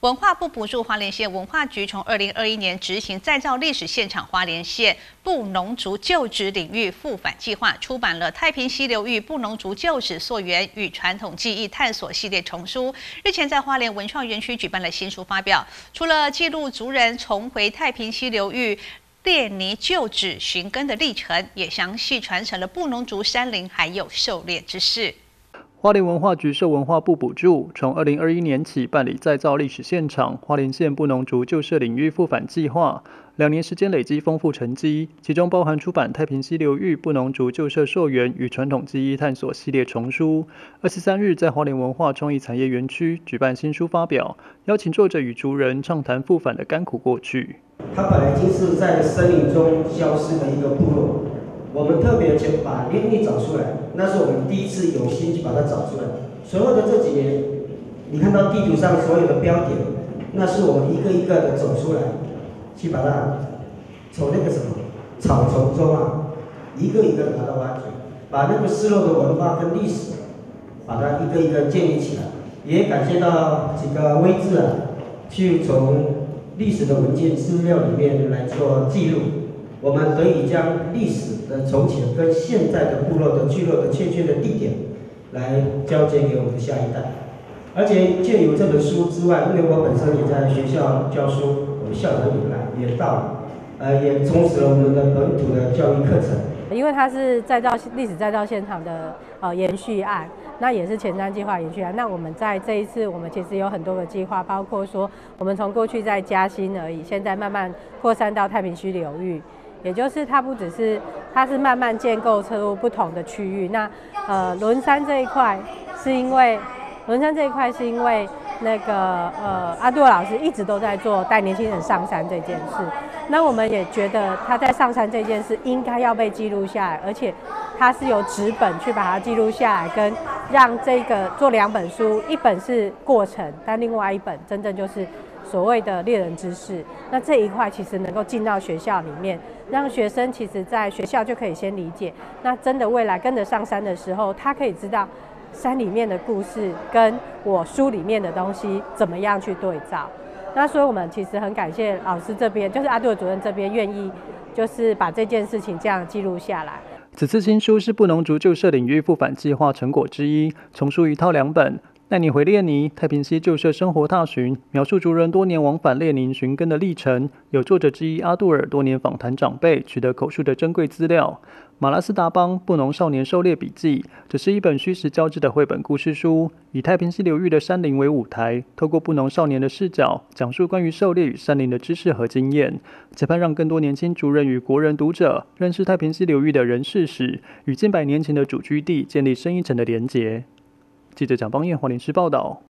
文化部补助花莲县文化局从二零二一年执行再造历史现场花莲县布农族旧址领域复返计划，出版了《太平溪流域布农族旧址溯源与传统技艺探索》系列丛书。日前在花莲文创园区举办了新书发表，除了记录族人重回太平溪流域列尼旧址寻根的历程，也详细传承了布农族山林还有狩猎知识。花莲文化局受文化部补助，从二零二一年起办理再造历史现场花莲县布农族旧社领域复返计划，两年时间累积丰富成绩，其中包含出版太平溪流域布农族旧社溯源与传统技艺探索系列丛书。二十三日在花莲文化创意产业园区举办新书发表，邀请作者与族人畅谈复返的甘苦过去。它本来就是在森林中消失的一个部落。我们特别去把列尼找出来，那是我们第一次有心去把它找出来。随后的这几年，你看到地图上所有的标点，那是我们一个一个的走出来，去把它从那个什么草丛中啊，一个一个把它挖掘，把那个失落的文化跟历史，把它一个一个建立起来。也感谢到几个微字啊，去从历史的文件资料里面来做记录。我们得以将历史的从前跟现在的部落的聚落的欠缺的地点，来交接给我们的下一代。而且借由这本书之外，因为我本身也在学校教书，我们校长也来也到，呃，也充实了我们的本土的教育课程。因为它是再造历史再造现场的呃延续案，那也是前瞻计划延续案。那我们在这一次，我们其实有很多个计划，包括说我们从过去在嘉兴而已，现在慢慢扩散到太平区流域。也就是它不只是，它是慢慢建构出不同的区域。那呃，轮山这一块是因为轮山这一块是因为那个呃阿杜老师一直都在做带年轻人上山这件事。那我们也觉得他在上山这件事应该要被记录下来，而且他是由纸本去把它记录下来，跟让这个做两本书，一本是过程，但另外一本真正就是。所谓的猎人知识，那这一块其实能够进到学校里面，让学生其实在学校就可以先理解。那真的未来跟着上山的时候，他可以知道山里面的故事跟我书里面的东西怎么样去对照。那所以我们其实很感谢老师这边，就是阿杜主任这边愿意，就是把这件事情这样记录下来。此次新书是布农族旧社领域复返计划成果之一，丛书一套两本。带你回列尼太平溪旧社生活踏寻，描述族人多年往返列宁寻根的历程。有作者之一阿杜尔多年访谈长辈，取得口述的珍贵资料。马拉斯达邦布农少年狩猎笔记，这是一本虚实交织的绘本故事书，以太平溪流域的山林为舞台，透过布农少年的视角，讲述关于狩猎与山林的知识和经验，期盼让更多年轻族人与国人读者认识太平溪流域的人事史，与近百年前的主居地建立深一层的连结。记者蒋邦彦、黄连诗报道。